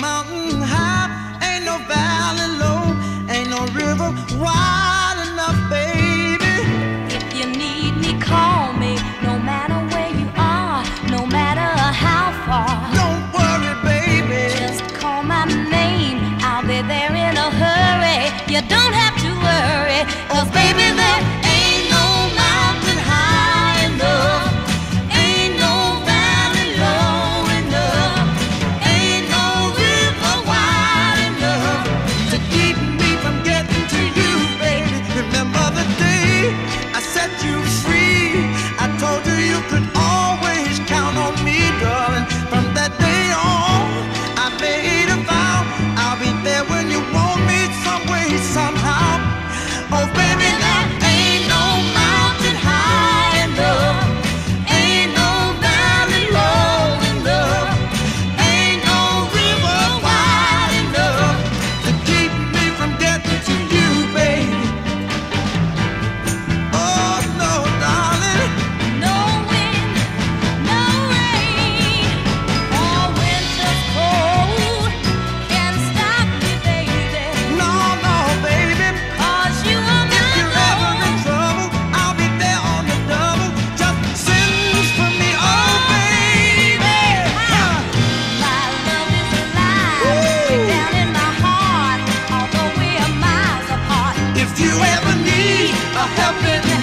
mountain high, ain't no valley low, ain't no river wide enough, baby. If you need me, call me, no matter where you are, no matter how far. Don't worry, baby. Just call my name, I'll be there in a hurry. You don't have helping